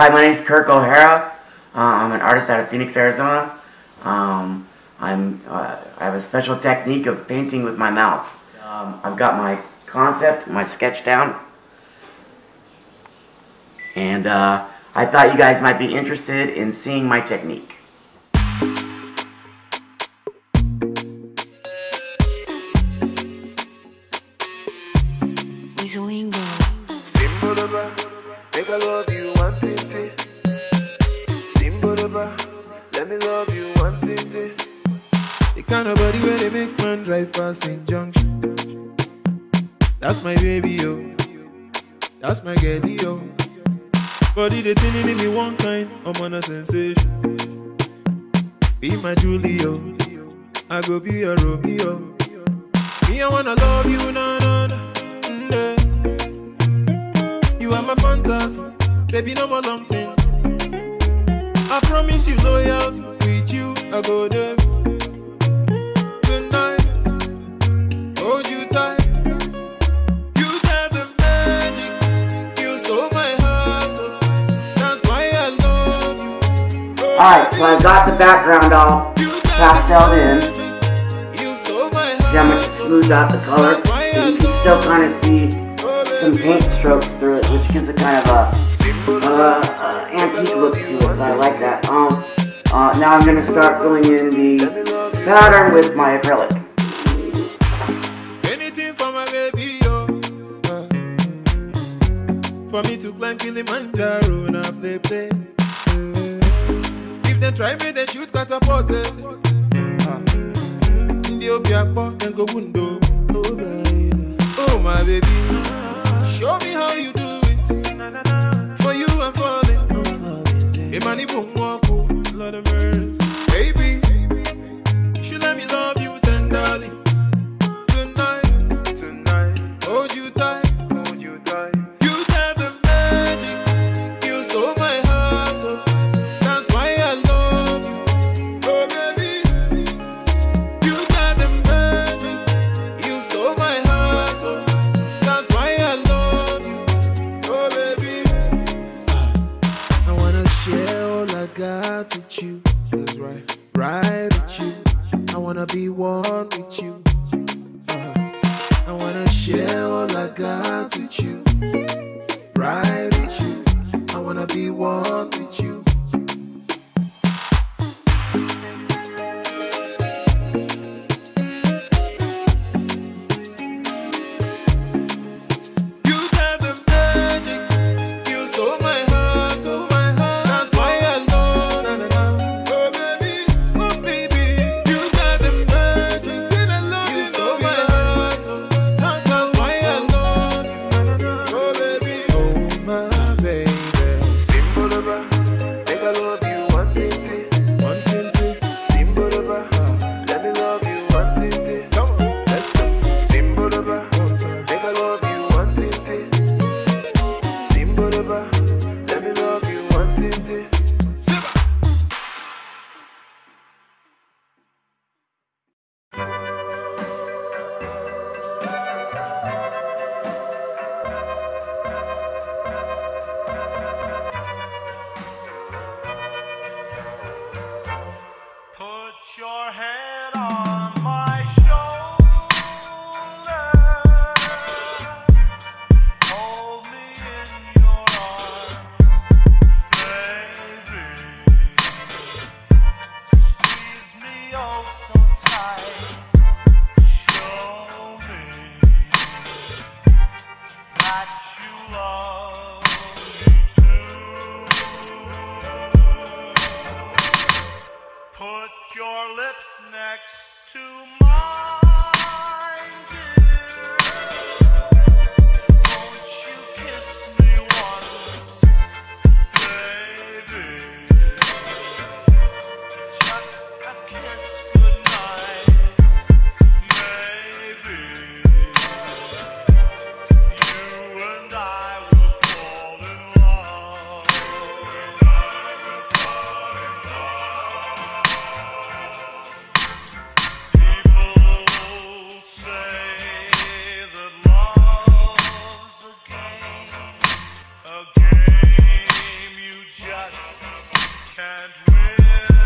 Hi, my name is Kirk O'Hara. Uh, I'm an artist out of Phoenix, Arizona. Um, I'm, uh, I have a special technique of painting with my mouth. Um, I've got my concept, my sketch down. And uh, I thought you guys might be interested in seeing my technique. Weezelingo. Simba, make I love you me love you one thing, thing. The kind of body where they make man drive past St. Junction. That's my baby, yo. That's my girlie, yo. Body they tuning in me one kind, I'm on a sensation. Be my Julio, I go be your Romeo. Me, I wanna love you, na na na. mm, yeah. You are my fantasy, baby, no more long thing. I go there tonight. Hold you tight. You got the magic. You stole my heart. That's why I love you. Oh, Alright, so I've got the background all you got the pasteled in. See how much it smooths out the color. But you can still kind of see some paint strokes through it, which gives it kind of a uh, uh, antique look to it, so I like that. Um, uh, now I'm gonna start filling in the pattern with my acrylic. Anything for my baby. Uh, for me to climb Kilimanjaro, now play, play. If they try me, then shoot catapulted. Uh, Ndi obi akpọ, then go window. Oh, my baby. Show me how you do it. For you, I'm falling. Imani boom walk, oh, Lord of mercy. Got with you. That's right. Right with you. I wanna be one with you. Uh, I wanna share Put your lips next to mine. yeah.